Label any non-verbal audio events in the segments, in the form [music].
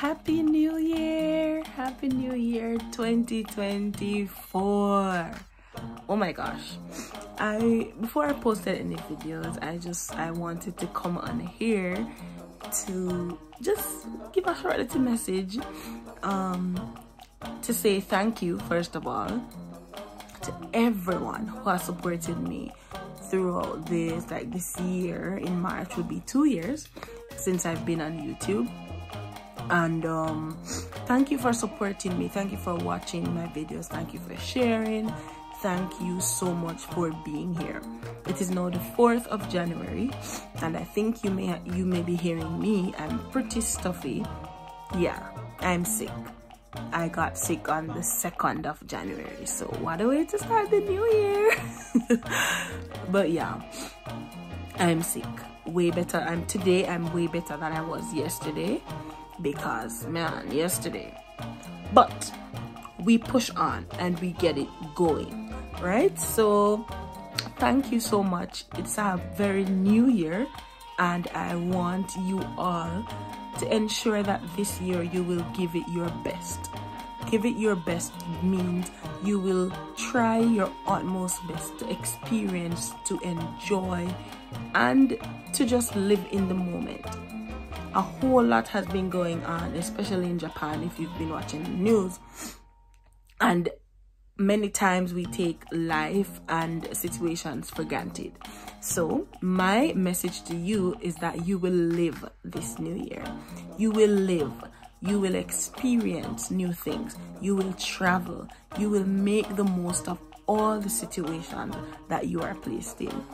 Happy New Year! Happy New Year 2024! Oh my gosh. I before I posted any videos, I just I wanted to come on here to just give a short little message um to say thank you first of all to everyone who has supported me throughout this like this year in March will be two years since I've been on YouTube and um, thank you for supporting me. Thank you for watching my videos. Thank you for sharing. Thank you so much for being here. It is now the 4th of January and I think you may you may be hearing me. I'm pretty stuffy. Yeah I'm sick. I got sick on the 2nd of January so what a way to start the new year. [laughs] But yeah I'm sick. Way better. I'm today I'm way better than I was yesterday because man yesterday. But we push on and we get it going right? So thank you so much. It's a very new year and I want you all to ensure that this year you will give it your best. Give it your best means you will try your utmost best to experience to enjoy and to just live in the moment a whole lot has been going on especially in japan if you've been watching the news. And many times we take life and situations for granted. So my message to you is that you will live this new year. You will live. You will experience new things. You will travel. You will make the most of all the situations that you are placed in.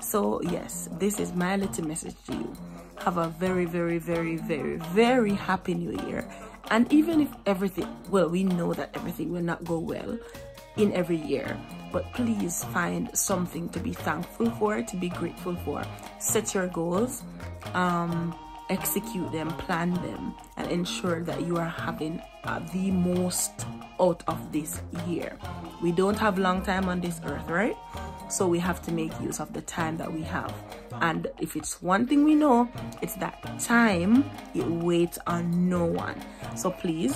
So yes this is my little message to you have a very very very very very happy new year. And even if everything well we know that everything will not go well in every year but please find something to be thankful for to be grateful for. Set your goals um execute them plan them and ensure that you are having uh, the most out of this year. We don't have long time on this earth right? So we have to make use of the time that we have. And if it's one thing we know it's that time it waits on no one. So please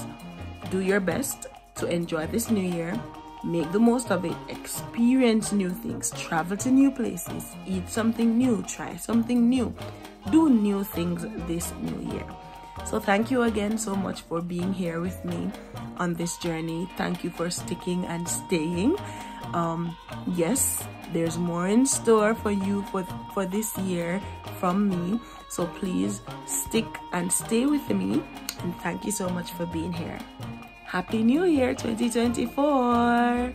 do your best to enjoy this new year. Make the most of it. Experience new things. Travel to new places. Eat something new. Try something new do new things this new year. So thank you again so much for being here with me on this journey. Thank you for sticking and staying. Um yes there's more in store for you for for this year from me. So please stick and stay with me and thank you so much for being here. Happy new year 2024